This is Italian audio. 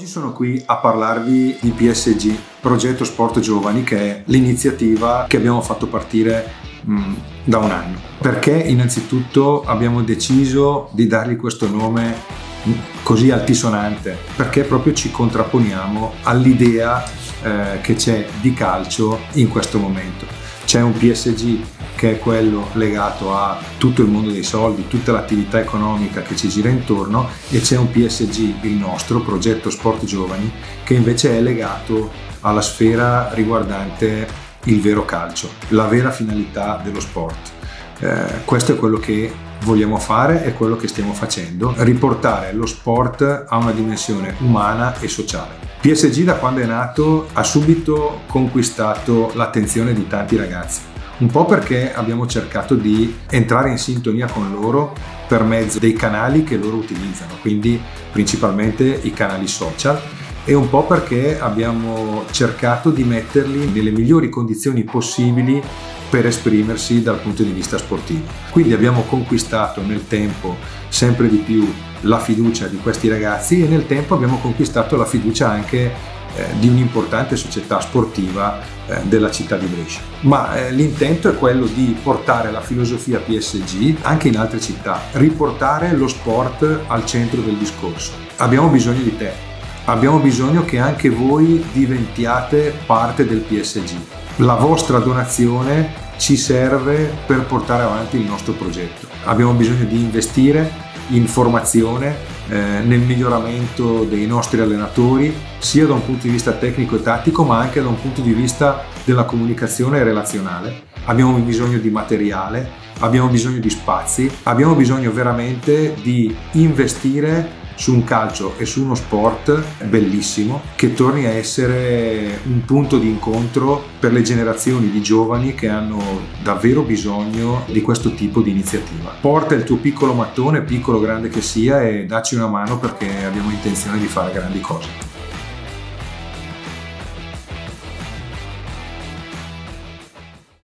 Oggi sono qui a parlarvi di PSG, Progetto Sport Giovani, che è l'iniziativa che abbiamo fatto partire mh, mm, da un anno. Perché innanzitutto abbiamo deciso di dargli questo nome mm, così altisonante? Perché proprio ci contrapponiamo all'idea eh, che c'è di calcio in questo momento. C'è un PSG che è quello legato a tutto il mondo dei soldi, tutta l'attività economica che ci gira intorno e c'è un PSG, il nostro, progetto Sport Giovani, che invece è legato alla sfera riguardante il vero calcio, la vera finalità dello sport. Eh, questo è quello che vogliamo fare e quello che stiamo facendo, riportare lo sport a una dimensione umana e sociale. PSG da quando è nato ha subito conquistato l'attenzione di tanti ragazzi un po' perché abbiamo cercato di entrare in sintonia con loro per mezzo dei canali che loro utilizzano, quindi principalmente i canali social e un po' perché abbiamo cercato di metterli nelle migliori condizioni possibili per esprimersi dal punto di vista sportivo. Quindi abbiamo conquistato nel tempo sempre di più la fiducia di questi ragazzi e nel tempo abbiamo conquistato la fiducia anche eh, di un'importante società sportiva eh, della città di Brescia. Ma eh, l'intento è quello di portare la filosofia PSG anche in altre città, riportare lo sport al centro del discorso. Abbiamo bisogno di te, abbiamo bisogno che anche voi diventiate parte del PSG. La vostra donazione ci serve per portare avanti il nostro progetto. Abbiamo bisogno di investire in formazione, nel miglioramento dei nostri allenatori, sia da un punto di vista tecnico e tattico, ma anche da un punto di vista della comunicazione relazionale. Abbiamo bisogno di materiale, abbiamo bisogno di spazi, abbiamo bisogno veramente di investire su un calcio e su uno sport bellissimo che torni a essere un punto di incontro per le generazioni di giovani che hanno davvero bisogno di questo tipo di iniziativa. Porta il tuo piccolo mattone, piccolo o grande che sia, e dacci una mano perché abbiamo intenzione di fare grandi cose.